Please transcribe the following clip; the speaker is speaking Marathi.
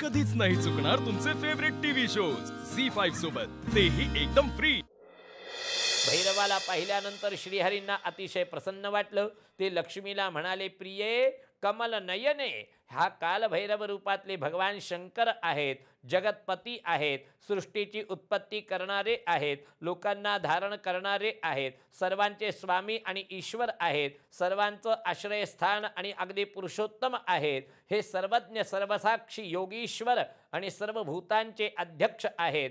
कधीच नाही चुकणार तुमचे favourite TV shows Zee five सोबत. तेही एकदम फ्री भैरवाला पाहिल्यानंतर श्रीहरींना अतिशय प्रसन्न वाटलं. ते लक्ष्मीला म्हणाले प्रिये कमल नयने हा कालभैरव रूपातले भगवान शंकर आहेत जगतपती आहेत सृष्टीची उत्पत्ती करणारे आहेत लोकांना धारण करणारे आहेत सर्वांचे स्वामी आणि ईश्वर आहेत सर्वांचं आश्रयस्थान आणि अगदी पुरुषोत्तम आहेत हे सर्वज्ञ सर्वसाक्षी योगीश्वर आणि सर्व भूतांचे अध्यक्ष आहेत.